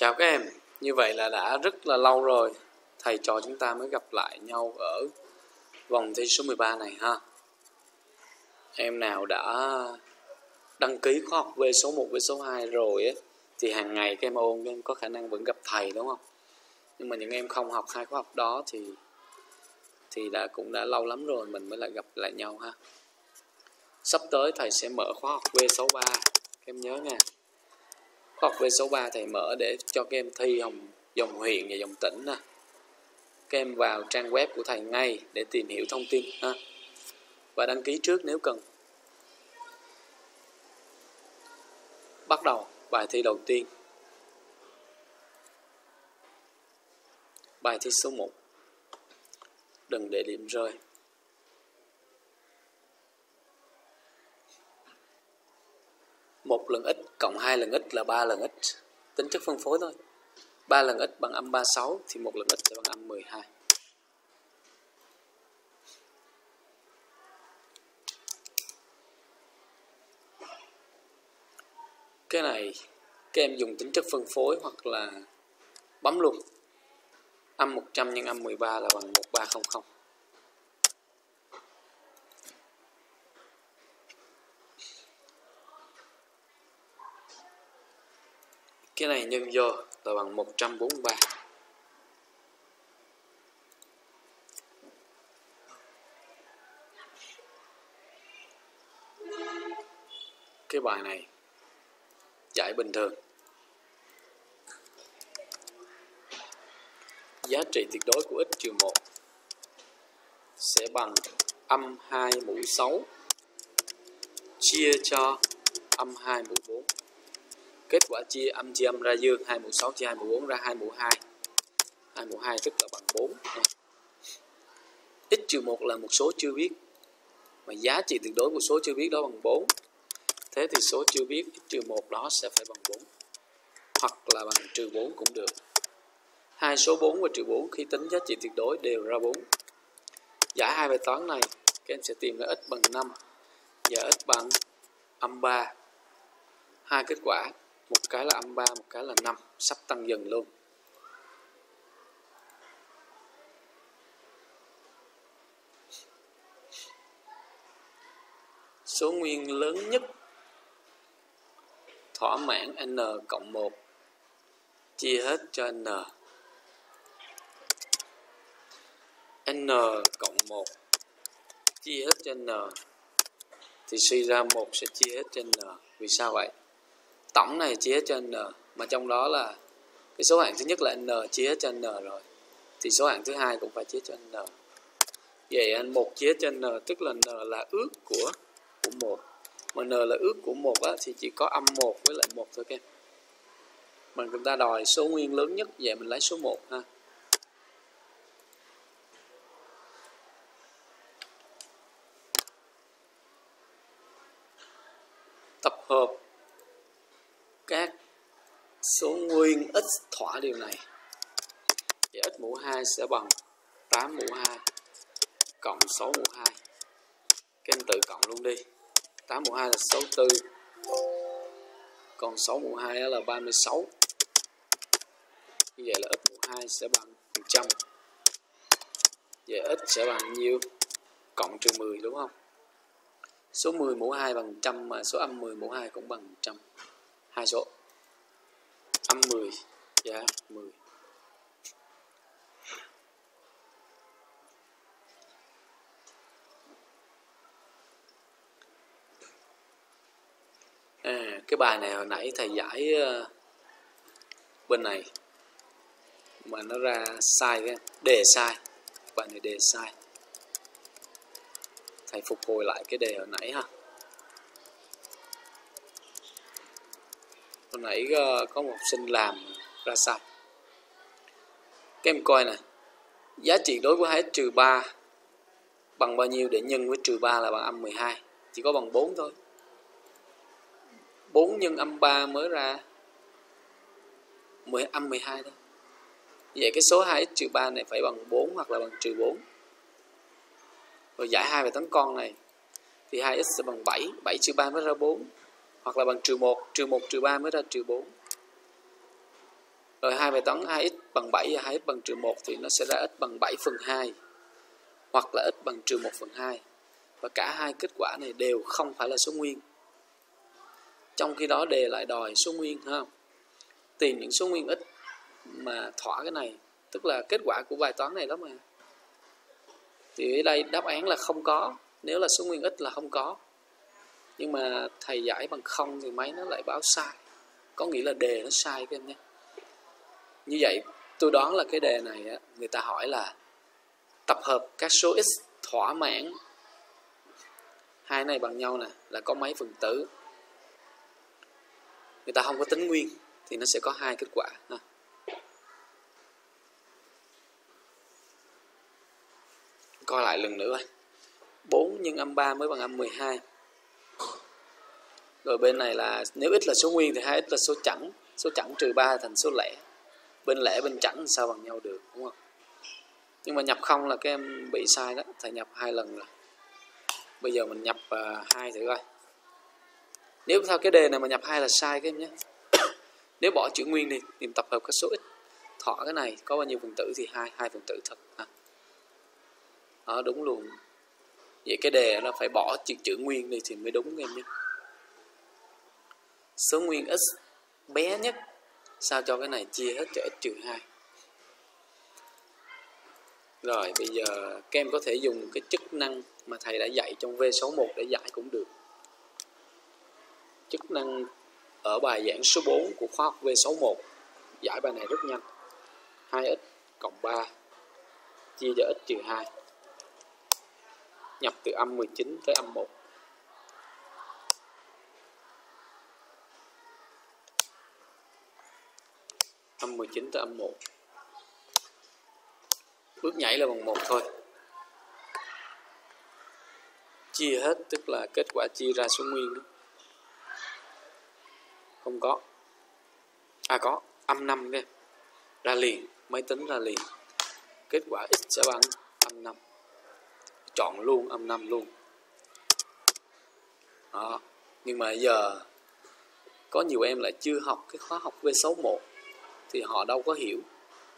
Chào các em, như vậy là đã rất là lâu rồi thầy trò chúng ta mới gặp lại nhau ở vòng thi số 13 này ha. Em nào đã đăng ký khóa học V số 1 với số 2 rồi ấy, thì hàng ngày các em ôn các em có khả năng vẫn gặp thầy đúng không? Nhưng mà những em không học hai khóa học đó thì thì đã cũng đã lâu lắm rồi mình mới lại gặp lại nhau ha. Sắp tới thầy sẽ mở khóa học V số 3 các em nhớ nha học về số 3 thầy mở để cho các em thi dòng, dòng huyện và dòng tỉnh nè các em vào trang web của thầy ngay để tìm hiểu thông tin ha. Và đăng ký trước nếu cần. Bắt đầu bài thi đầu tiên. Bài thi số 1 đừng để điểm rơi. Một lần x cộng 2 lần x là 3 lần x tính chất phân phối thôi. 3 lần x bằng âm 36 thì một lần x sẽ bằng âm 12 cái này các em dùng tính chất phân phối hoặc là bấm luôn. Âm 100 nhân âm 13 là bằng 1300 cái này nhân vô là bằng 143 cái bài này giải bình thường. Giá trị tuyệt đối của x trừ 1 sẽ bằng âm 2 mũ 6 chia cho âm 2 mũ 4 kết quả chia âm chia âm ra dương 2 mũ 6 chia 2 mũ 4 ra 2 mũ 2 2 mũ 2 tức là bằng 4 x trừ 1 là một số chưa biết. Mà giá trị tuyệt đối của số chưa biết đó bằng 4 thế thì số chưa biết, x trừ 1 đó sẽ phải bằng 4 hoặc là bằng trừ 4 cũng được. Hai số 4 và trừ 4 khi tính giá trị tuyệt đối đều ra 4 giải hai bài toán này, các em sẽ tìm ra x bằng 5 và x bằng âm 3 hai kết quả một cái là âm 3 một cái là 5 sắp tăng dần luôn. Số nguyên lớn nhất, thỏa mãn n cộng 1 chia hết cho n. N cộng 1 chia hết cho n. Thì suy ra 1 sẽ chia hết cho n. Vì sao vậy? Tổng này chia cho n mà trong đó là cái số hạng thứ nhất là n chia cho n rồi thì số hạng thứ hai cũng phải chia cho n. Vậy anh một chia cho n tức là n là ước của của một. Mà n là ước của một á, thì chỉ có âm một với lại một thôi các em. Mà chúng ta đòi số nguyên lớn nhất vậy mình lấy số 1 ha tập hợp các số nguyên x thỏa điều này. Thì x mũ 2 sẽ bằng 8 mũ 2 cộng 6 mũ 2 các em tự cộng luôn đi. 8 mũ 2 là 64 còn 6 mũ 2 là 36 như vậy là x mũ 2 sẽ bằng 100 vậy x sẽ bằng nhiêu? Cộng trừ 10 đúng không? Số 10 mũ 2 bằng 100 mà số âm 10 mũ 2 cũng bằng 100 hai số âm 10 và 10 à, cái bài này hồi nãy thầy giải ờ, bên này. Mà nó ra sai cái đề sai. Bài này đề sai. Thầy phục hồi lại cái đề hồi nãy ha. Hồi nãy ờ, có một học sinh làm ra sao? Các em coi nè, giá trị đối với 2 trừ 3 bằng bao nhiêu để nhân với trừ 3 là bằng âm 12 chỉ có bằng 4 thôi. 4 nhân âm 3 mới ra 10 âm 12 thôi. Vậy cái số 2x trừ 3 này phải bằng 4 hoặc là bằng trừ 4 rồi giải hai về toán con này, thì 2x sẽ bằng 7 7 trừ 3 mới ra 4 hoặc là bằng trừ 1 trừ 1 trừ 3 mới ra trừ 4 rồi 2 bài toán 2x bằng 7 và 2x bằng trừ 1 thì nó sẽ ra x bằng 7 phần 2 hoặc là x bằng trừ 1 phần 2 và cả hai kết quả này đều không phải là số nguyên. Trong khi đó đề lại đòi số nguyên, ha? Tìm những số nguyên ít mà thỏa cái này, tức là kết quả của bài toán này đó mà. Thì ở đây đáp án là không có, nếu là số nguyên ít là không có nhưng mà thầy giải bằng không thì máy nó lại báo sai. Có nghĩa là đề nó sai các em nhé. Như vậy tôi đoán là cái đề này á, người ta hỏi là tập hợp các số x thỏa mãn. Hai này bằng nhau nè là có mấy phần tử. Người ta không có tính nguyên thì nó sẽ có hai kết quả ha. coi lại lần nữa 4 nhân âm 3 mới bằng âm 12 rồi bên này là nếu x là số nguyên thì hai x là số chẵn số chẵn trừ 3 thành số lẻ. Bên lẻ bên chẵn sao bằng nhau được đúng không? Nhưng mà nhập không là các em bị sai đó thầy nhập hai lần rồi. Bây giờ mình nhập uh, hai thử coi. Nếu theo cái đề này mà nhập hai là sai các em nhé. Nếu bỏ chữ nguyên đi tìm tập hợp các số ít thọ cái này có bao nhiêu phần tử thì hai hai phần tử thật ha. Đó đúng luôn. Vậy cái đề nó phải bỏ chữ chữ nguyên đi thì mới đúng em nhé số nguyên x bé nhất. Sao cho cái này chia hết cho x trừ 2 rồi, bây giờ các em có thể dùng cái chức năng mà thầy đã dạy trong V số 1 để giải cũng được. Chức năng ở bài giảng số 4 của khoa học V số 1 giải bài này rất nhanh. 2x cộng 3 chia cho x trừ 2 nhập từ âm 19 tới âm 1 âm 19 tới âm 1 bước nhảy là bằng 1 thôi. Chia hết, tức là kết quả chia ra số nguyên đó. Không có. À có. Âm 5 nha ra liền. Máy tính ra liền. Kết quả x sẽ bằng âm 5 chọn luôn âm 5 luôn. Đó. Nhưng mà giờ có nhiều em lại chưa học cái khóa học V61 thì họ đâu có hiểu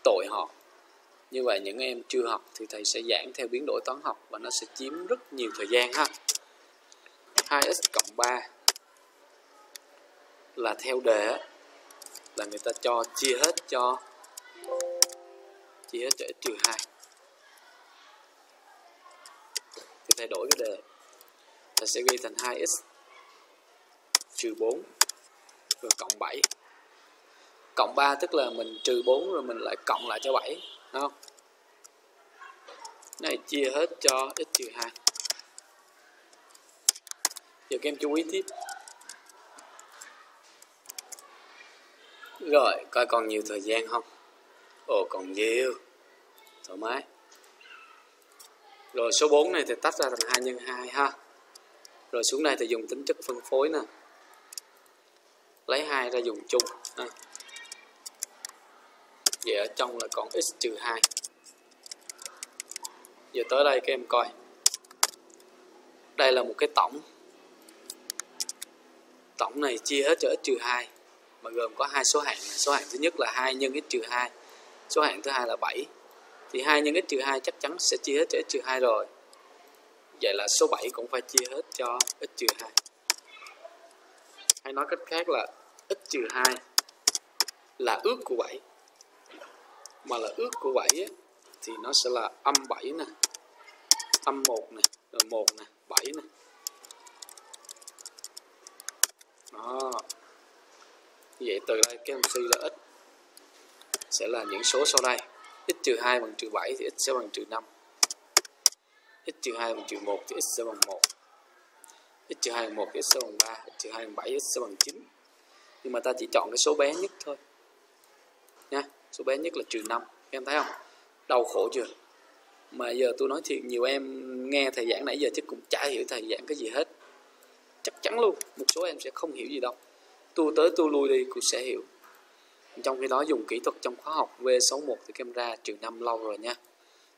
tội họ. Như vậy những em chưa học thì thầy sẽ giảng theo biến đổi toán học và nó sẽ chiếm rất nhiều thời gian ha. 2x cộng 3 là theo đề là người ta cho chia hết cho, chia hết cho x trừ 2 thì thay đổi cái đề ta sẽ ghi thành 2x trừ 4 rồi cộng 7 cộng 3 tức là mình trừ 4 rồi mình lại cộng lại cho 7 đúng không? Này, chia hết cho x trừ 2 giờ các em chú ý tiếp. Rồi, coi còn nhiều thời gian không? Ồ, còn nhiều. Thoải mái. Rồi, số 4 này thì tách ra thành 2 nhân 2 ha. Rồi xuống đây thì dùng tính chất phân phối nè. Lấy hai ra dùng chung ha vậy ở trong là còn x trừ 2 giờ tới đây các em coi. Đây là một cái tổng. Tổng này chia hết cho x trừ 2 mà gồm có hai số hạng. Số hạng thứ nhất là 2 nhân x trừ 2 số hạng thứ hai là 7 thì 2 nhân x trừ 2 chắc chắn sẽ chia hết cho x trừ 2 rồi. Vậy là số 7 cũng phải chia hết cho x trừ 2 hay nói cách khác là x trừ 2 là ước của 7 mà là ước của 7 á, thì nó sẽ là âm 7 nè âm 1 nè rồi 1 nè 7 nè. Đó. Vậy từ đây cái MC là x sẽ là những số sau đây. X trừ 2 bằng trừ 7 thì x sẽ bằng trừ 5 x trừ 2 bằng trừ 1 thì x sẽ bằng 1 x trừ 2 bằng 1 thì x sẽ bằng 3 x trừ 2 bằng 7 x sẽ bằng 9 nhưng mà ta chỉ chọn cái số bé nhất thôi số bé nhất là trừ 5 em thấy không? Đau khổ chưa? Mà giờ tôi nói thiệt, nhiều em nghe thầy giảng nãy giờ chứ cũng chả hiểu thầy giảng cái gì hết. Chắc chắn luôn, một số em sẽ không hiểu gì đâu. Tu tới tu lui đi, cũng sẽ hiểu. Trong khi đó dùng kỹ thuật trong khóa học V61 thì kem ra trừ năm lâu rồi nha.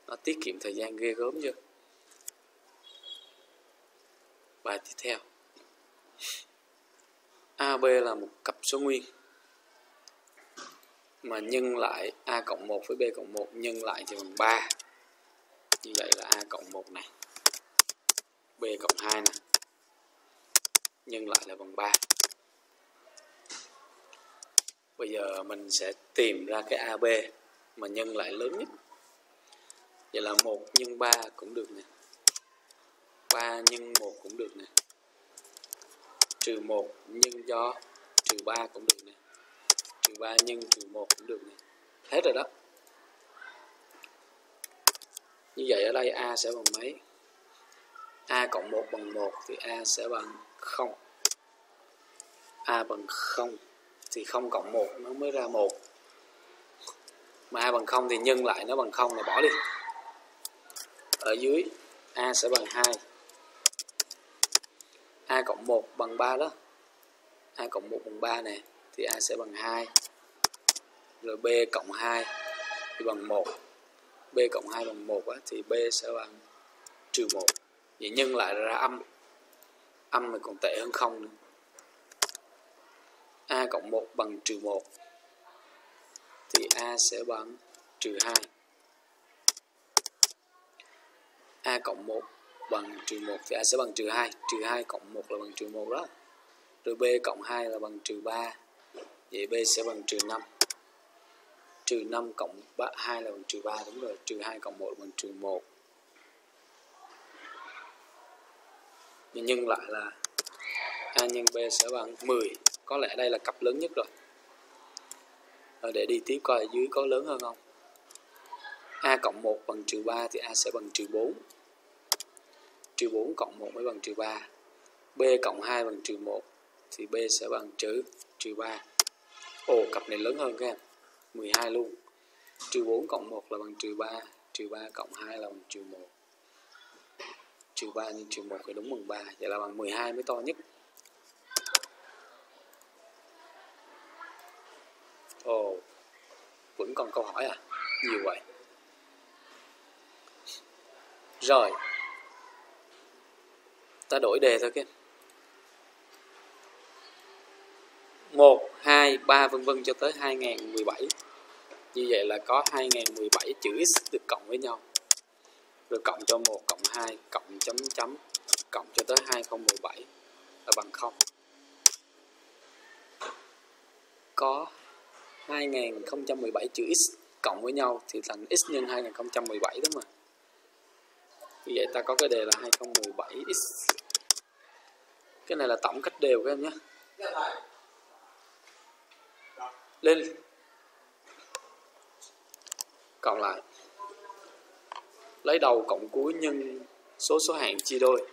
Nó tiết kiệm thời gian ghê gớm chưa? Bài tiếp theo. AB là một cặp số nguyên mà nhân lại a cộng 1 với b cộng 1 nhân lại thì bằng 3 như vậy là a cộng 1 này. B cộng 2 này. Nhân lại là bằng 3 bây giờ mình sẽ tìm ra cái AB mà nhân lại lớn nhất. Vậy là 1 nhân 3 cũng được nè. 3 nhân 1 cũng được nè. Trừ 1 nhân cho trừ 3 cũng được nè trừ 3 nhân trừ 1 cũng được này. hết rồi đó. Như vậy ở đây A sẽ bằng mấy? A cộng 1 bằng 1 thì A sẽ bằng 0 A bằng 0 thì 0 cộng 1 nó mới ra 1 mà A bằng 0 thì nhân lại nó bằng 0 là bỏ đi. Ở dưới, A sẽ bằng 2 A cộng 1 bằng 3 đó. A cộng 1 bằng 3 nè thì A sẽ bằng 2 rồi B cộng 2 thì bằng 1 B cộng 2 bằng 1 á, thì B sẽ bằng trừ 1 vậy nhân lại ra âm. Âm này còn tệ hơn không nữa. A cộng 1 bằng trừ 1 thì A sẽ bằng trừ 2 A cộng 1 bằng trừ 1 thì A sẽ bằng trừ 2 trừ 2 cộng 1 là bằng trừ 1 đó. Rồi B cộng 2 là bằng trừ 3 vậy B sẽ bằng trừ 5 trừ 5 cộng 3, 2 là bằng trừ 3 đúng rồi. Trừ 2 cộng 1 là bằng trừ 1 mình nhân lại là A nhân B sẽ bằng 10 có lẽ đây là cặp lớn nhất rồi. Rồi để đi tiếp coi ở dưới có lớn hơn không. A cộng 1 bằng trừ 3 thì A sẽ bằng trừ 4 trừ 4 cộng 1 mới bằng trừ 3 B cộng 2 bằng trừ 1 thì B sẽ bằng trừ trừ 3 Ồ cặp này lớn hơn các em. 12 luôn. Trừ 4 cộng 1 là bằng trừ 3 trừ 3 cộng 2 là bằng trừ 1 trừ 3 nhân trừ 1 thì đúng bằng 3 vậy là bằng 12 mới to nhất. Ồ vẫn còn câu hỏi à? Nhiều vậy. Rồi. Ta đổi đề thôi các em. 1, 2, 3 vân vân cho tới 2017 như vậy là có 2017 chữ x được cộng với nhau. Rồi cộng cho 1 cộng 2 cộng chấm chấm cộng cho tới 2017 là bằng 0 có 2017 chữ x cộng với nhau thì thành x nhân 2017 đó mà. Như vậy ta có cái đề là 2017x cái này là tổng cách đều các em nhé lên. Cộng lại. Lấy đầu cộng cuối nhân số số hạng chia đôi.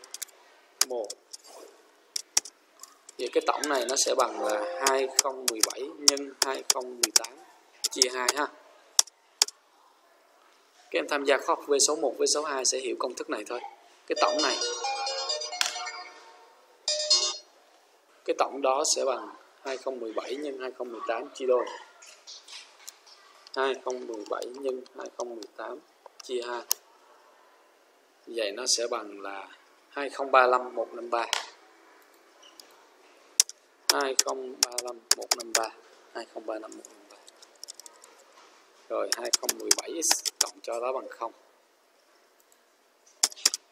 Một. Vậy cái tổng này nó sẽ bằng là 2017 nhân 2018 chia 2 ha. Các em tham gia khoa học V số 1 với số 2 sẽ hiểu công thức này thôi. Cái tổng này. Cái tổng đó sẽ bằng 2017 nhân 2018 chia đôi. 2017 nhân 2018 chia 2 vậy nó sẽ bằng là 2035 153 2035 153 2035 153 rồi 2017x cộng cho đó bằng 0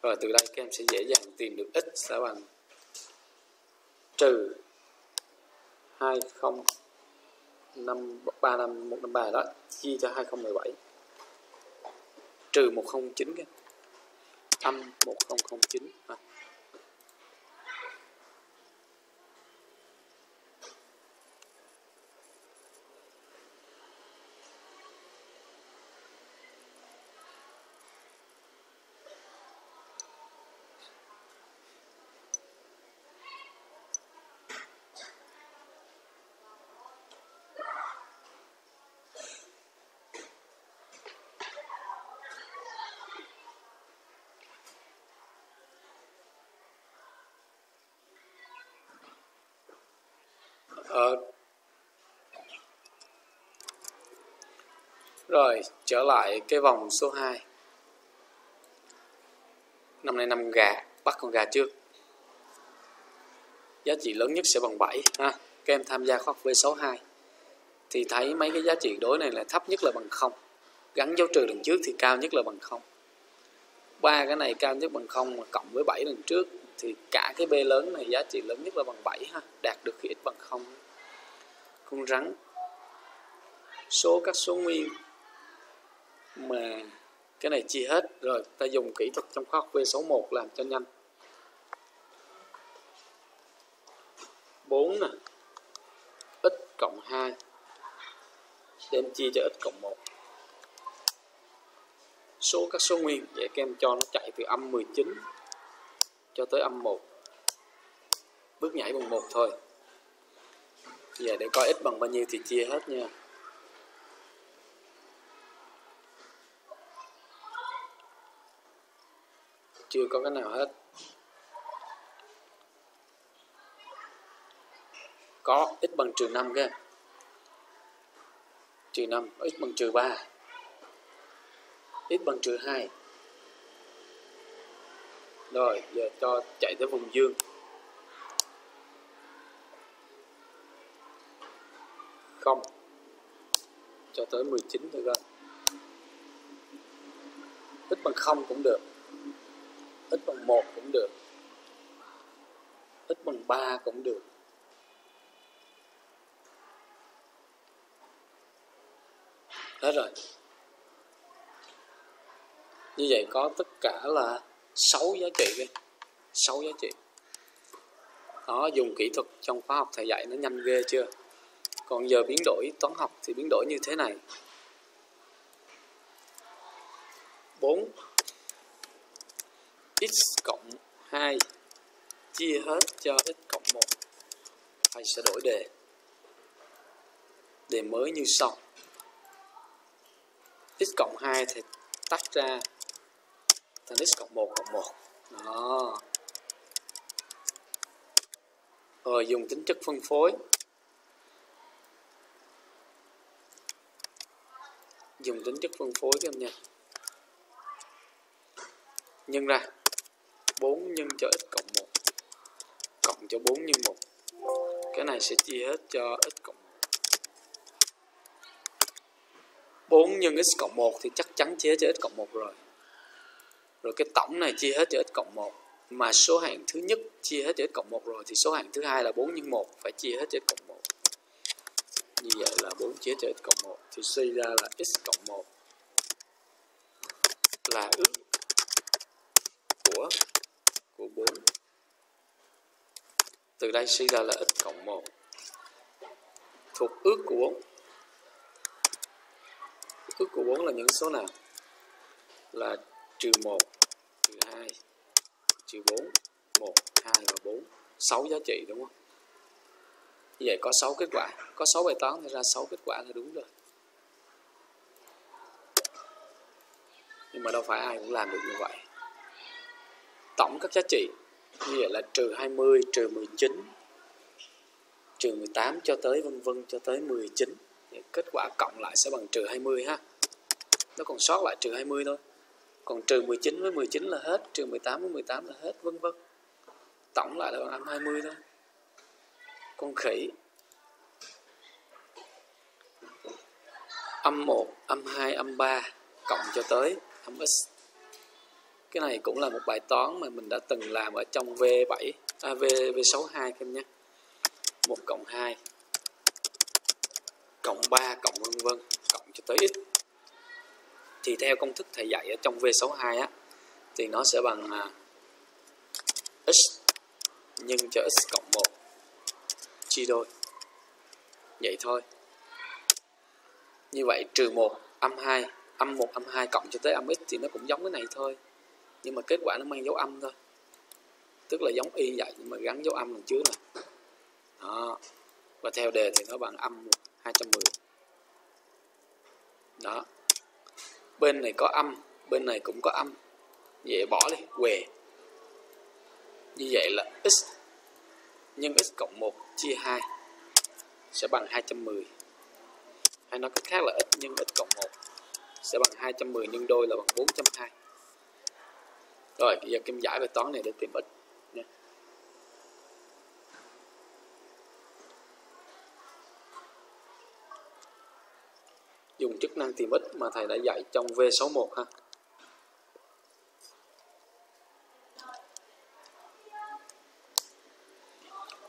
rồi từ đây các em sẽ dễ dàng tìm được x sẽ bằng trừ 2035 153 đó chia cho 2017 trừ 109 cái âm 1009 à. Hơn. Rồi, trở lại cái vòng số 2 năm nay năm gà, bắt con gà trước. Giá trị lớn nhất sẽ bằng 7 ha. Các em tham gia khoa học V62 thì thấy mấy cái giá trị đối này là thấp nhất là bằng 0 gắn dấu trừ đằng trước thì cao nhất là bằng 0 ba cái này cao nhất bằng 0 mà cộng với 7 lần trước, thì cả cái b lớn này giá trị lớn nhất là bằng 7 ha. Đạt được khi x bằng 0 con rắn. Số các số nguyên mà cái này chia hết, rồi ta dùng kỹ thuật trong khoa học V61 làm cho nhanh. 4 nè, x cộng 2 đem chia cho x cộng 1 số các số nguyên để các em cho nó chạy từ âm 19 cho tới âm 1 bước nhảy bằng 1 thôi giờ để coi x bằng bao nhiêu thì chia hết nha. Chưa có cái nào hết. Có x bằng trừ 5 kìa. trừ 5 x bằng trừ 3 x bằng trừ 2 rồi, giờ cho chạy tới vùng dương. 0 cho tới 19 thôi coi x bằng 0 cũng được. X bằng 1 cũng được. X bằng 3 cũng được. Hết rồi. Như vậy có tất cả là 6 giá trị đây 6 giá trị. Đó, dùng kỹ thuật trong khóa học thầy dạy nó nhanh ghê chưa? Còn giờ biến đổi toán học thì biến đổi như thế này. 4 x cộng 2 chia hết cho x cộng 1 thầy sẽ đổi đề. Đề mới như sau. X cộng 2 thì tách ra thành x cộng 1 cộng 1 đó. Rồi dùng tính chất phân phối. Dùng tính chất phân phối các em nha. Nhân ra 4 nhân cho x cộng 1 cộng cho 4 nhân 1 cái này sẽ chia hết cho x cộng 1 4 nhân x cộng 1 thì chắc chắn chia cho x cộng 1 rồi. Rồi cái tổng này chia hết cho x cộng 1 mà số hạng thứ nhất chia hết cho x cộng 1 rồi thì số hạng thứ hai là 4 nhân 1 phải chia hết cho x cộng 1 như vậy là 4 chia cho x cộng 1 thì suy ra là x cộng 1 là ước của của 4 từ đây suy ra là x cộng 1 thuộc ước của 4 ước của 4 là những số nào? Là trừ 1 trừ 2 trừ 4 1 2 và 4 6 giá trị, đúng không? Như vậy có 6 kết quả. Có 6 bài toán thì ra 6 kết quả là đúng rồi. Nhưng mà đâu phải ai cũng làm được như vậy. Tổng các giá trị, như vậy là trừ 20 trừ 19 trừ 18 cho tới vân vân, cho tới 19 kết quả cộng lại sẽ bằng trừ 20 ha. Nó còn sót lại trừ 20 thôi. Còn trừ 19 với 19 là hết, trừ 18 với 18 là hết, vân vân. Tổng lại là bằng âm 20 thôi con khỉ. Âm 1 âm 2 âm 3 cộng cho tới âm x. Cái này cũng là một bài toán mà mình đã từng làm ở trong V7 à, V V62 các em nhé. 1 cộng 2 cộng 3 cộng vân vân cộng cho tới x. Thì theo công thức thầy dạy ở trong V62 á thì nó sẽ bằng à, x nhân cho x cộng 1 chia đôi. Vậy thôi. Như vậy trừ 1 âm 2 âm 1 âm 2 cộng cho tới âm x thì nó cũng giống cái này thôi. Nhưng mà kết quả nó mang dấu âm thôi. Tức là giống y vậy, nhưng mà gắn dấu âm lần trước này đó. Và theo đề thì nó bằng âm 210 đó. Bên này có âm, bên này cũng có âm. Vậy bỏ đi què như vậy là x nhân x cộng 1 chia 2 sẽ bằng 210 hay nói cách khác là x nhân x cộng 1 sẽ bằng 210 nhân đôi là bằng 420 rồi, bây giờ kim giải bài toán này để tìm x nha. Dùng chức năng tìm x mà thầy đã dạy trong V61 ha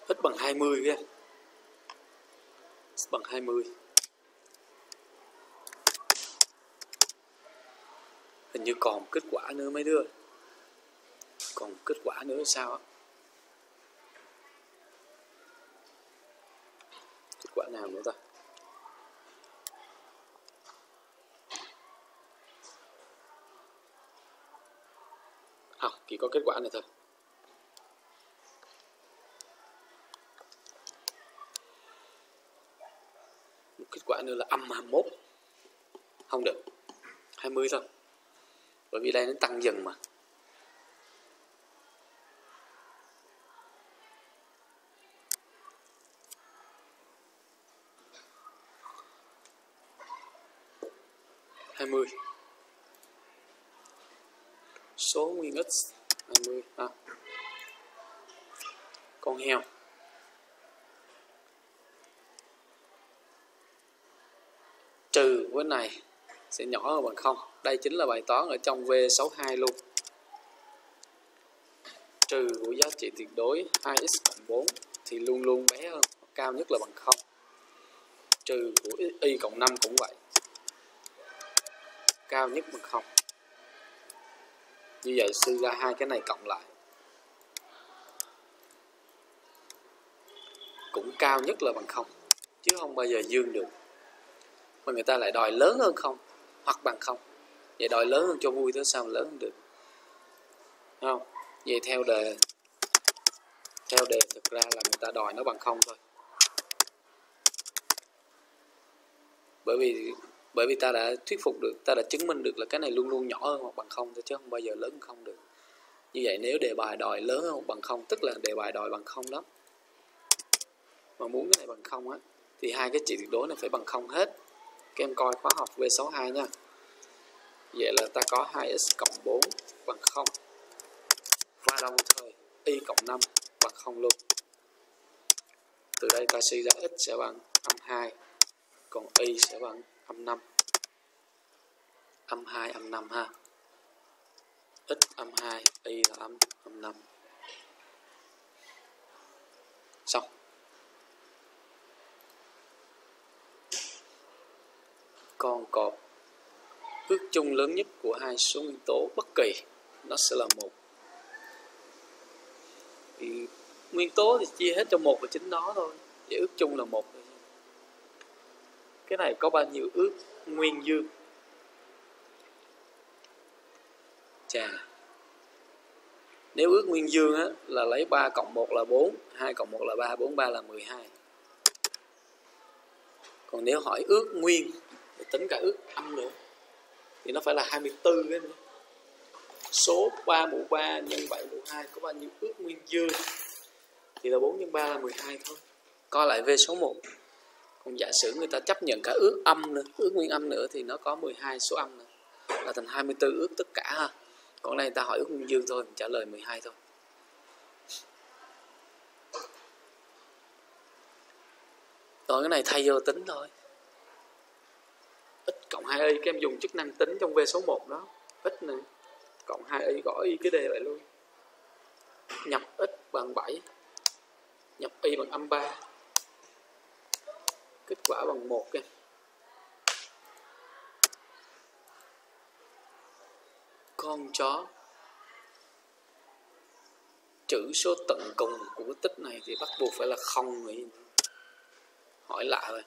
x bằng 20 kia x bằng 20 hình như còn kết quả nữa mấy đứa còn kết quả nữa sao kết quả nào nữa ta? Không, chỉ có kết quả này thôi. Kết quả nữa là âm 21 không được. 20 thôi. Bởi vì đây nó tăng dần mà. Hai mươi. Số nguyên x, hai mươi. À. con heo. Trừ với này sẽ nhỏ hơn bằng không. Đây chính là bài toán ở trong V62 luôn. Trừ của giá trị tuyệt đối 2x cộng 4 thì luôn luôn bé hơn, cao nhất là bằng 0 trừ của y cộng 5 cũng vậy, cao nhất bằng 0 như vậy suy ra hai cái này cộng lại, cũng cao nhất là bằng 0 chứ không bao giờ dương được mà người ta lại đòi lớn hơn không? Hoặc bằng không? Vậy đòi lớn hơn cho vui thế sao mà lớn hơn được? Không? Vậy theo đề theo đề thực ra là người ta đòi nó bằng không thôi. Bởi vì bởi vì ta đã thuyết phục được, ta đã chứng minh được là cái này luôn luôn nhỏ hơn hoặc bằng không thôi chứ không bao giờ lớn hơn không được. Như vậy nếu đề bài đòi lớn hơn hoặc bằng không, tức là đề bài đòi bằng không đó. Mà muốn cái này bằng không á, thì hai cái trị tuyệt đối này phải bằng không hết các em coi khóa học V62 nha. Vậy là ta có 2x cộng 4 bằng 0 và đồng thời, y cộng 5 bằng 0 luôn. Từ đây ta suy ra x sẽ bằng âm 2 còn y sẽ bằng âm 5 âm 2 âm 5 ha. X âm 2 y là âm âm 5 xong con cọp ước chung lớn nhất của hai số nguyên tố bất kỳ nó sẽ là một. Thì nguyên tố thì chia hết cho một và chính nó thôi vậy ước chung là một. Cái này có bao nhiêu ước nguyên dương? Chà. Nếu ước nguyên dương á, là lấy 3 cộng 1 là 4 2 cộng 1 là 3 4 3 là 12 còn nếu hỏi ước nguyên thì tính cả ước âm nữa. Thì nó phải là 24 cái nữa. Số 3 mũ 3 nhân 7 mũ 2 có bao nhiêu ước nguyên dương thì là 4 nhân 3 là 12 thôi. Coi lại về số 1 còn giả sử người ta chấp nhận cả ước âm nữa, ước nguyên âm nữa thì nó có 12 số âm nữa. Là thành 24 ước tất cả ha. Còn đây người ta hỏi ước nguyên dương thôi mình trả lời 12 thôi. Rồi cái này thay vô tính thôi x cộng 2y các em dùng chức năng tính trong V số 1 đó. X này cộng 2y gõ y cái d lại luôn. Nhập x bằng 7 nhập y bằng âm 3 kết quả bằng 1 các em. Con chó. Chữ số tận cùng của tích này thì bắt buộc phải là không rồi. Hỏi lạ rồi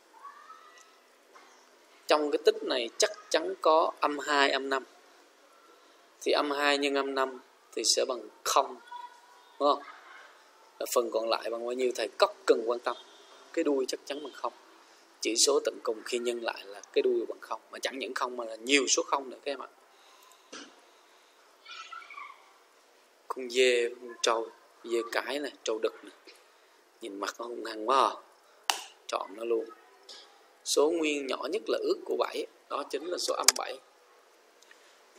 trong cái tích này chắc chắn có âm 2 âm 5 thì âm 2 nhân âm 5 thì sẽ bằng 0 đúng không? Phần còn lại bằng bao nhiêu thầy cóc cần quan tâm. Cái đuôi chắc chắn bằng 0 chỉ số tận cùng khi nhân lại là cái đuôi bằng 0 mà chẳng những không, mà là nhiều số 0 nữa, các em ạ. Con dê, con trâu dê cái này, trâu đực này. Nhìn mặt nó hung hăng quá à. chọn nó luôn số nguyên nhỏ nhất là ước của 7 đó chính là số âm 7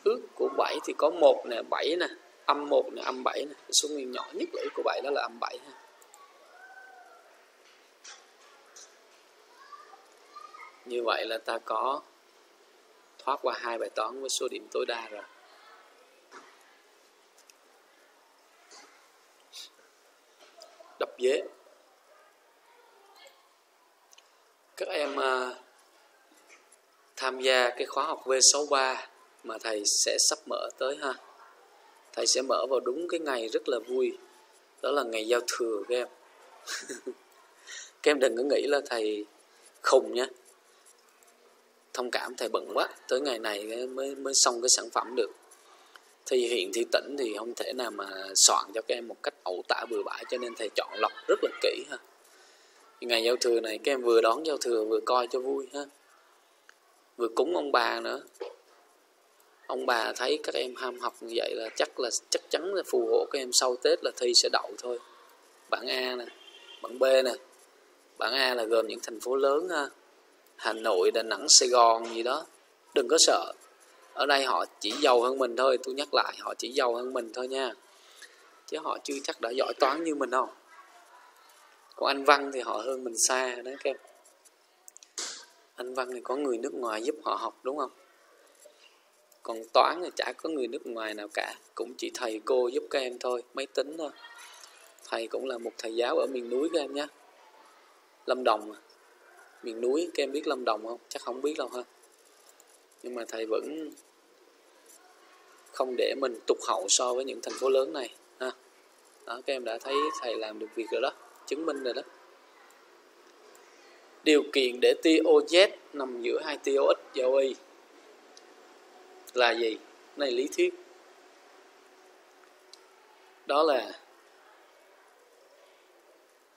ước của 7 thì có 1 nè 7 nè, âm 1 nè, âm 7 nè. Số nguyên nhỏ nhất là ước của 7 đó là âm 7 ha. Như vậy là ta có thoát qua hai bài toán với số điểm tối đa rồi. Đập dế. Các em uh, tham gia cái khóa học V63 mà thầy sẽ sắp mở tới ha. Thầy sẽ mở vào đúng cái ngày rất là vui. Đó là ngày giao thừa các em. Các em đừng có nghĩ là thầy khùng nhé thông cảm thầy bận quá tới ngày này mới mới xong cái sản phẩm được. Thì hiện thi tỉnh thì không thể nào mà soạn cho các em một cách ẩu tả bừa bãi cho nên thầy chọn lọc rất là kỹ ha ngày giao thừa này các em vừa đón giao thừa, vừa coi cho vui ha. Vừa cúng ông bà nữa. Ông bà thấy các em ham học như vậy là chắc là, chắc chắn là phù hộ các em sau tết là thi sẽ đậu thôi. Bảng a nè, bảng b nè. Bảng a là gồm những thành phố lớn ha. Hà nội, đà nẵng, sài gòn gì đó. Đừng có sợ. Ở đây họ chỉ giàu hơn mình thôi. Tôi nhắc lại, họ chỉ giàu hơn mình thôi nha. Chứ họ chưa chắc đã giỏi toán như mình đâu còn anh văn thì họ hơn mình xa, đấy các em anh văn thì có người nước ngoài giúp họ học, đúng không? Còn toán thì chả có người nước ngoài nào cả, cũng chỉ thầy cô giúp các em thôi, máy tính thôi. Thầy cũng là một thầy giáo ở miền núi các em nhé. Lâm đồng à. miền núi, các em biết lâm đồng không? Chắc không biết đâu ha. Nhưng mà thầy vẫn không để mình tụt hậu so với những thành phố lớn này, ha. Đó, các em đã thấy thầy làm được việc rồi đó chứng minh rồi đó. Điều kiện để tia OZ nằm giữa hai tia OX và OY là gì? Này lý thuyết. Đó là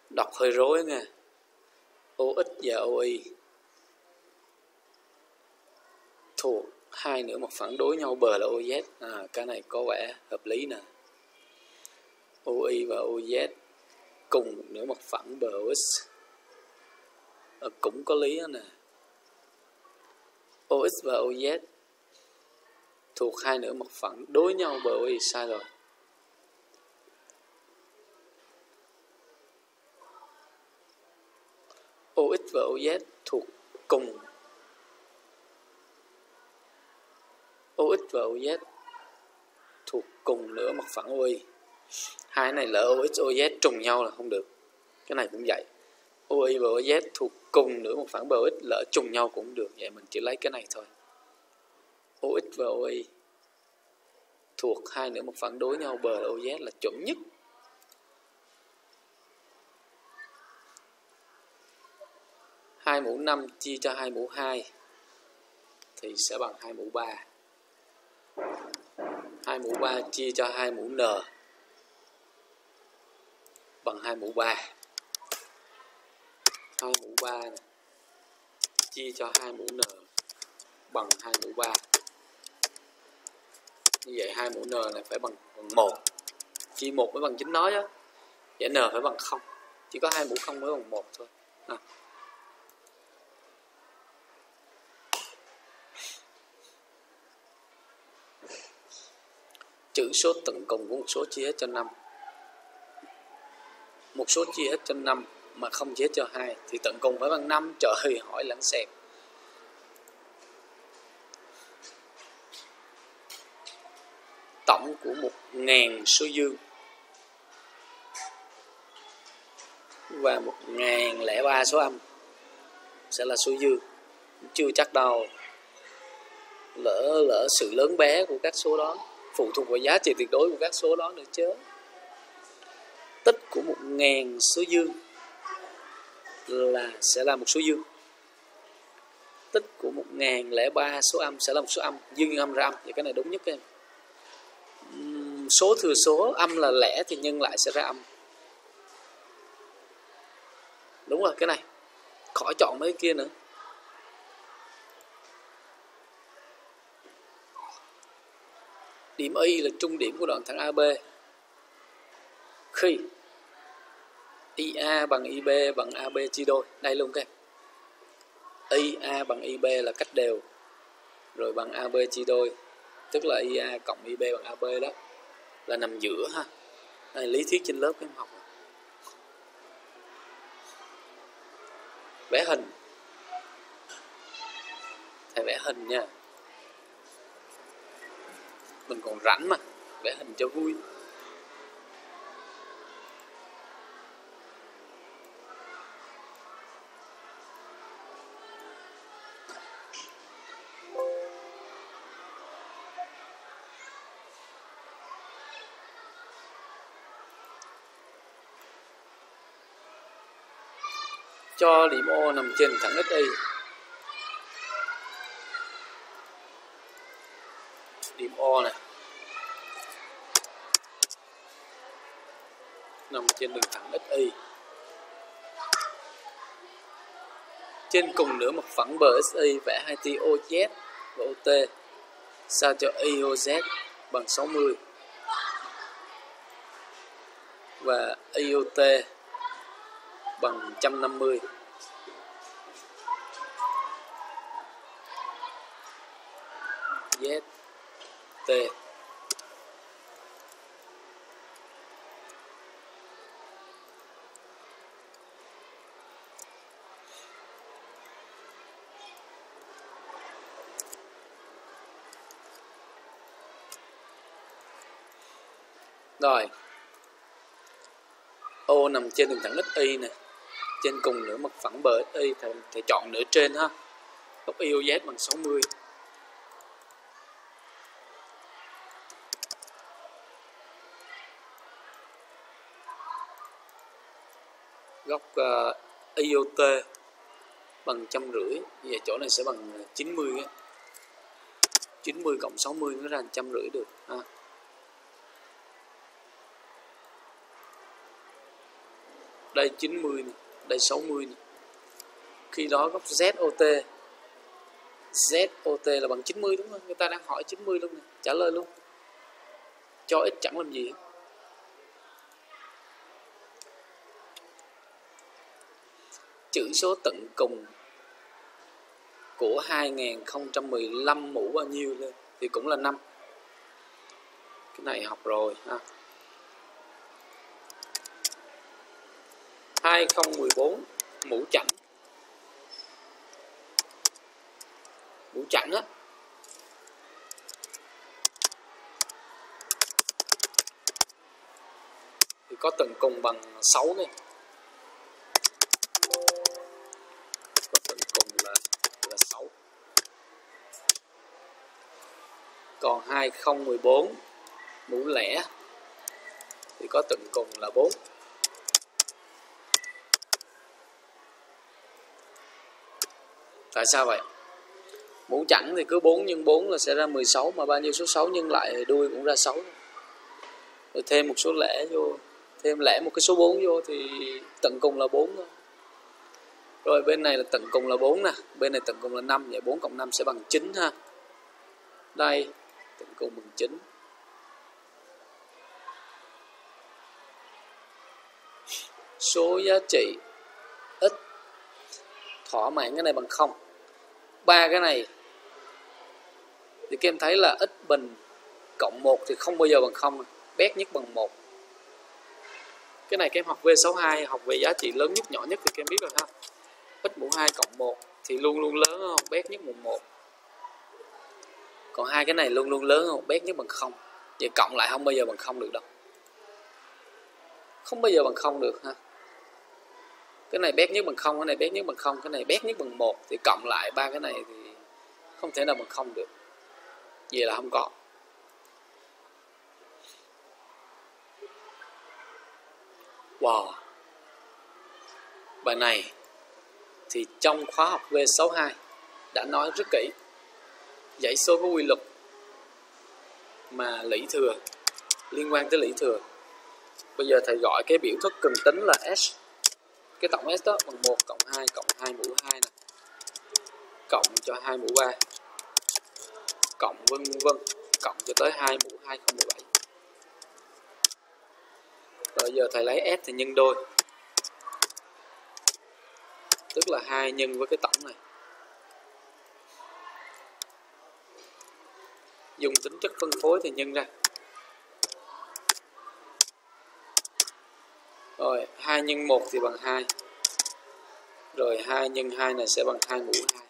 đọc hơi rối nha. OX và OY thuộc hai nữa một phản đối nhau bờ là OZ à, cái này có vẻ hợp lý nè. OY và OZ cùng nếu mà phẳng bờ OX à, ờ, cũng có lý đó nè. OX và OZ thuộc hai nửa mặt phẳng đối nhau bờ OY sai rồi. OX và OZ thuộc cùng. OX và OZ thuộc cùng nửa mặt phẳng OY hai này là OX OZ trùng nhau là không được. Cái này cũng vậy. OY và OZ thuộc cùng nửa một phẳng bờ OX lỡ trùng nhau cũng được. Vậy mình chỉ lấy cái này thôi. OX và OY thuộc hai nửa một phẳng đối nhau, bờ là OZ là chuẩn nhất. Hai mũ 5 chia cho hai mũ 2 thì sẽ bằng hai mũ 3 hai mũ 3 chia cho hai mũ N bằng 2 mũ 3 2 mũ 3 này. chia cho 2 mũ N bằng 2 mũ 3 như vậy 2 mũ N này phải bằng, bằng 1 chia 1 mới bằng chính nó chứ vậy N phải bằng 0 chỉ có 2 mũ 0 mới bằng 1 thôi. À. chữ số tận cùng của một số chia hết cho 5 một số chia hết cho năm mà không chia hết cho hai, thì tận cùng phải bằng năm. Trời hỏi lẫn xẹp tổng của một ngàn số dương và một ngàn lẻ ba số âm sẽ là số dương. Chưa chắc đâu. Lỡ lỡ sự lớn bé của các số đó, phụ thuộc vào giá trị tuyệt đối của các số đó nữa chứ tích của một ngàn số dương là sẽ là một số dương. Tích của một ngàn lẻ ba số âm sẽ là một số âm, dương âm ra âm. Vậy cái này đúng nhất em. Số thừa số, âm là lẻ thì nhân lại sẽ ra âm. Đúng rồi, cái này. Khỏi chọn mấy kia nữa. Điểm y là trung điểm của đoạn thẳng AB khi IA bằng IB bằng AB chia đôi. Đây luôn các em. IA bằng IB là cách đều. Rồi bằng AB chia đôi. Tức là IA cộng IB bằng AB đó. Là nằm giữa ha. Đây, lý thuyết trên lớp các em học vẽ hình. Thầy vẽ hình nha. Mình còn rảnh mà. Vẽ hình cho vui. Cho điểm O nằm trên thẳng XY điểm O này. Nằm trên đường thẳng XY trên cùng nửa mặt phẳng bờ XY vẽ hai tia OZ và OT sao cho IOZ bằng 60 và IOT bằng 150 Z T. Rồi. O nằm trên đường thẳng XY nè trên cùng nửa mặt phẳng bờ y thì, thì chọn nửa trên ha. Góc ờ, IOZ bằng 60 góc uh, IOT bằng trăm rưỡi vậy chỗ này sẽ bằng 90 á. 90 cộng 60 nó ra trăm rưỡi được ha. Đây 90 này, đây 60 này. khi đó góc ZOT ZOT là bằng 90 đúng không? Người ta đang hỏi 90 luôn này. trả lời luôn. Cho ít chẳng làm gì chữ số tận cùng của 2015 mũ bao nhiêu lên? Thì cũng là 5 cái này học rồi, ha. 2014 mũ chảnh. Mũ chảnh á. Thì có tầng cùng bằng 6 này có tầng cùng là là 6 còn 2014 mũ lẻ thì có tận cùng là 4 tại sao vậy? Mũ chẵn thì cứ 4 nhân 4 là sẽ ra 16 mà bao nhiêu số 6 nhân lại thì đuôi cũng ra 6 rồi thêm một số lẻ vô, thêm lẻ một cái số 4 vô thì tận cùng là 4 thôi. Rồi bên này là tận cùng là 4 nè, bên này tận cùng là 5 vậy 4 cộng 5 sẽ bằng 9 ha. Đây, tận cùng bằng 9 số giá trị ít, thỏa mãn cái này bằng 0 ba cái này, thì các em thấy là ít bình cộng 1 thì không bao giờ bằng 0 bét nhất bằng 1 cái này các em học V62 học về giá trị lớn nhất, nhỏ nhất thì các em biết rồi ha. Ít mũ 2 cộng 1 thì luôn luôn lớn hơn, bét nhất bằng 1 còn hai cái này luôn luôn lớn hơn, bét nhất bằng 0 vậy cộng lại không bao giờ bằng 0 được đâu. Không bao giờ bằng 0 được ha cái này bét nhất bằng không, cái này bét nhất bằng không, cái này bét nhất bằng một. Thì cộng lại ba cái này thì không thể nào bằng không được. Vậy là không có. Wow. Bài này thì trong khóa học V62 đã nói rất kỹ. Dãy số có quy luật mà lũy thừa, liên quan tới lũy thừa. Bây giờ thầy gọi cái biểu thức cần tính là S cái tổng S đó, bằng 1 cộng 2 cộng 2 mũ 2 này cộng cho 2 mũ 3 cộng vân vân, cộng cho tới 2 mũ 2017 rồi giờ thầy lấy S thì nhân đôi. Tức là 2 nhân với cái tổng này. Dùng tính chất phân phối thì nhân ra. Rồi 2 nhân 1 thì bằng 2 Rồi 2 nhân 2 này sẽ bằng 2 mũ 2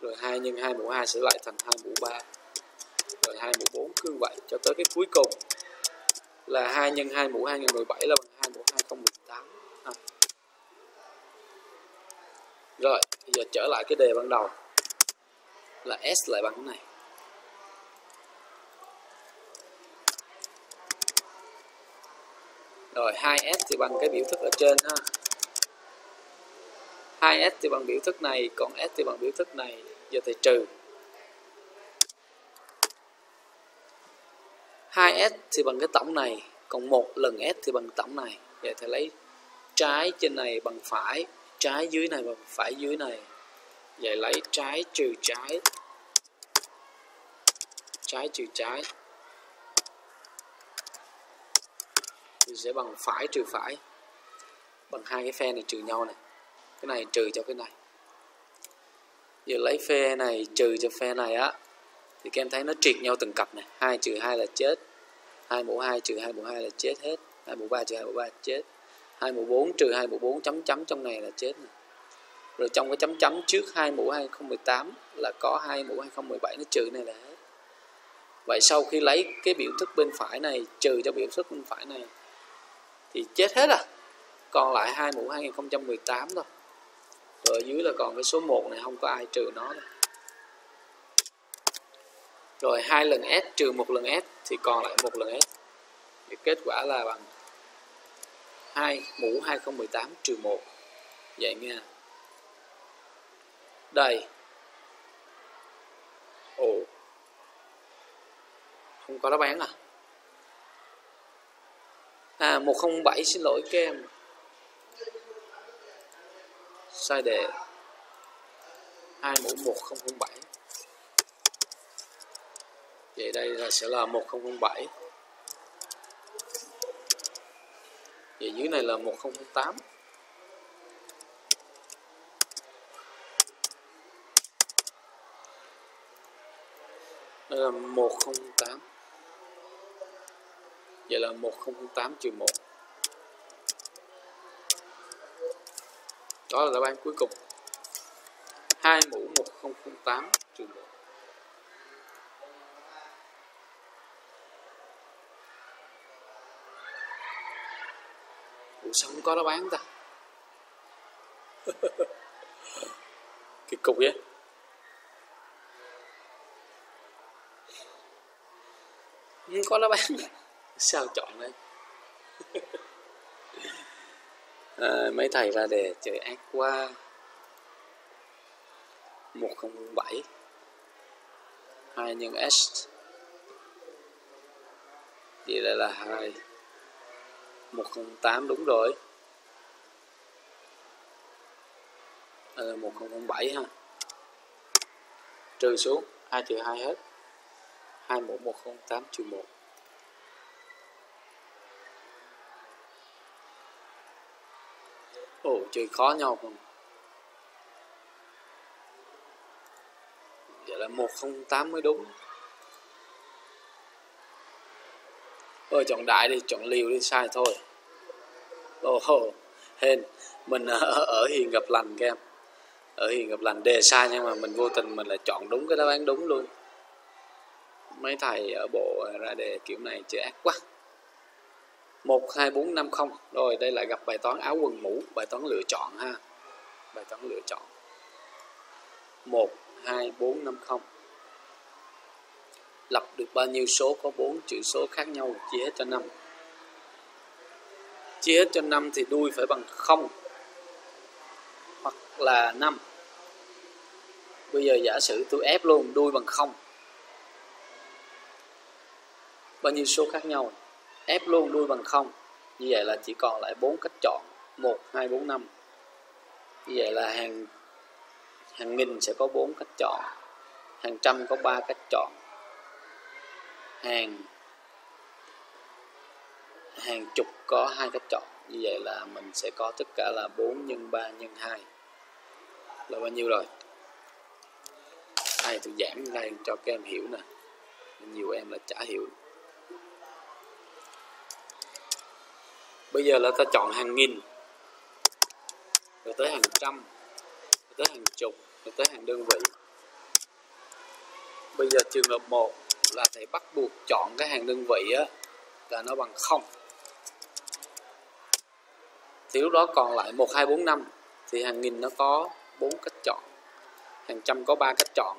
Rồi 2 nhân 2 mũ 2 sẽ lại thành 2 mũ 3 Rồi 2 mũ 4 cứ vậy cho tới cái cuối cùng. Là 2 nhân 2 mũ 2017 là bằng 2 mũ 2018 à. rồi, bây giờ trở lại cái đề ban đầu. Là S lại bằng cái này. Rồi 2S thì bằng cái biểu thức ở trên ha. 2S thì bằng biểu thức này, còn S thì bằng biểu thức này. Giờ thì trừ. 2S thì bằng cái tổng này, còn một lần S thì bằng tổng này. Vậy thì lấy trái trên này bằng phải, trái dưới này bằng phải dưới này. Vậy lấy trái trừ trái. Trái trừ trái. Thì sẽ bằng phải trừ phải. Bằng hai cái phe này trừ nhau này. Cái này trừ cho cái này. Giờ lấy phe này, trừ cho phe này á, thì các em thấy nó triệt nhau từng cặp này. Hai trừ hai là chết. Hai mũ hai trừ hai mũ hai là chết hết. Hai mũ ba trừ hai mũ ba chết. Hai mũ bốn trừ hai mũ bốn chấm chấm trong này là chết này. Rồi trong cái chấm chấm trước hai mũ 2018 là có hai mũ 2017 nó trừ này là hết. Vậy sau khi lấy cái biểu thức bên phải này, trừ cho biểu thức bên phải này thì chết hết à. Còn lại hai mũ 2018 thôi. Rồi ở dưới là còn cái số 1 này, không có ai trừ nó đâu rồi hai lần s, trừ một lần s thì còn lại một lần s. Thì kết quả là bằng 2 mũ 2018 trừ 1 vậy nha. Đây. Ồ. Không có đáp án à? À 107 xin lỗi các em sai đề. 2 mũ 1007 vậy đây là sẽ là 1007 vậy dưới này là 1008 đây là 108 vậy là 1008 trừ 1 đó là đáp án cuối cùng. 2 mũ 1008 trừ 1 Ủa, sao không có đáp án ta? Kỳ cục vậy. Không có đáp án. Sao chọn đấy à, ờ, Mấy thầy ra đề trời ác quá. 1007 2 nhân S. Vậy đây là 2 108 đúng rồi. À, là 1007 ha. Trừ xuống 2 trừ 2 hết. 21108 trừ 1 Ồ chơi khó nhau không Vậy là 108 mới đúng Ôi chọn đại đi, chọn liều đi sai thôi. Ồ, oh, hên, mình ở, ở hiền gặp lành các em. Ở hiền gặp lành đề sai nhưng mà mình vô tình mình lại chọn đúng cái đáp án đúng luôn. Mấy thầy ở bộ ra đề kiểu này chơi ác quá. 12450 Rồi đây lại gặp bài toán áo quần mũ, bài toán lựa chọn ha. Bài toán lựa chọn. 12450 lập được bao nhiêu số? Có bốn chữ số khác nhau chia hết cho 5 chia hết cho 5 thì đuôi phải bằng 0 hoặc là 5 bây giờ giả sử tôi ép luôn đuôi bằng 0 bao nhiêu số khác nhau? Ép luôn đuôi bằng không. Như vậy là chỉ còn lại bốn cách chọn. 1, 2, 4, 5 như vậy là hàng hàng nghìn sẽ có bốn cách chọn. Hàng trăm có ba cách chọn. Hàng hàng chục có hai cách chọn. Như vậy là mình sẽ có tất cả là 4 nhân 3 nhân 2 là bao nhiêu rồi? Ai tôi giảm ngay cho các em hiểu nè. Nhiều em là chả hiểu. Bây giờ là ta chọn hàng nghìn rồi tới hàng trăm rồi tới hàng chục rồi tới hàng đơn vị. Bây giờ trường hợp 1 là thầy bắt buộc chọn cái hàng đơn vị á là nó bằng không. Thì lúc đó còn lại 1, 2, 4, 5 thì hàng nghìn nó có bốn cách chọn. Hàng trăm có ba cách chọn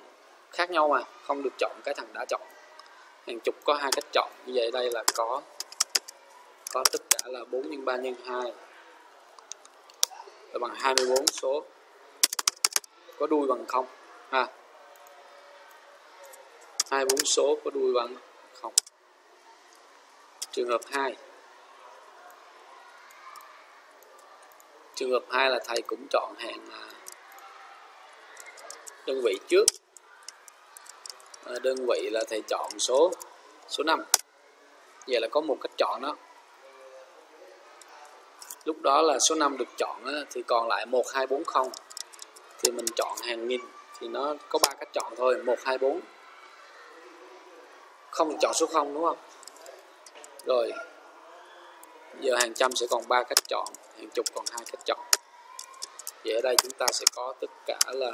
khác nhau mà không được chọn cái thằng đã chọn. Hàng chục có hai cách chọn. Như vậy đây là có có tất cả là 4 nhân 3 nhân 2 là bằng 24 số. Có đuôi bằng 0 ha. 24 số có đuôi bằng 0 trường hợp 2 trường hợp 2 là thầy cũng chọn hàng à, đơn vị trước. Ờ, đơn vị là thầy chọn số số 5 vậy là có một cách chọn đó lúc đó là số 5 được chọn á, thì còn lại 1240 thì mình chọn hàng nghìn. Thì nó có ba cách chọn thôi 124 không chọn số 0 đúng không? Rồi giờ hàng trăm sẽ còn ba cách chọn hàng chục còn hai cách chọn. Vậy ở đây chúng ta sẽ có tất cả là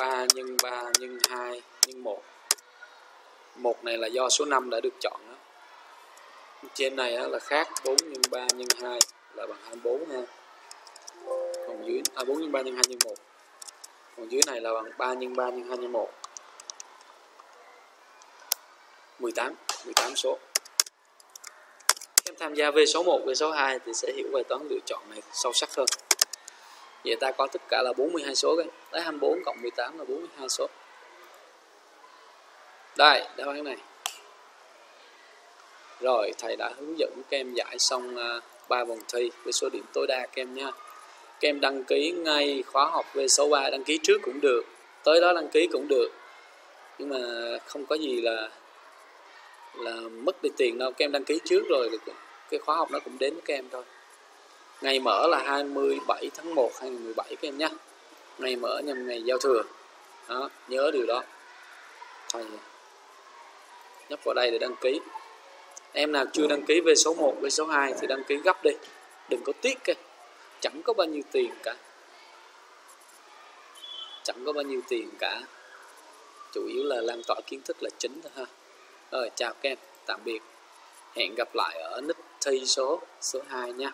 3 nhân 3 nhân 2 nhân 1 một này là do số 5 đã được chọn đó trên này là khác 4 nhân 3 nhân 2 là bằng 24 ha. Còn dưới à 4 nhân 3 nhân 2 nhân 1 còn dưới này là bằng 3 nhân 3 nhân 2 nhân 1 18 18 số. Em tham gia V số 1 V số 2 thì sẽ hiểu bài toán lựa chọn này sâu sắc hơn. Vậy ta có tất cả là 42 số cái lấy 24 cộng 18 là 42 số. Đây, đáp án này rồi, thầy đã hướng dẫn các em giải xong à, ba vòng thi với số điểm tối đa các em nha. Các em đăng ký ngay khóa học về số 3 đăng ký trước cũng được, tới đó đăng ký cũng được. Nhưng mà không có gì là là mất đi tiền đâu các em đăng ký trước rồi cái khóa học nó cũng đến với các em thôi. Ngày mở là 27 tháng 1 2017 các em nhé ngày mở nhằm ngày giao thừa. Đó, nhớ điều đó. Thôi nhấp vào đây để đăng ký em nào chưa đăng ký về số 1 về số 2 thì đăng ký gấp đi. Đừng có tiếc cái, chẳng có bao nhiêu tiền cả. Chẳng có bao nhiêu tiền cả. Chủ yếu là lan tỏa kiến thức là chính thôi ha. Rồi chào các em. Tạm biệt. Hẹn gặp lại ở nick thi số số 2 nha.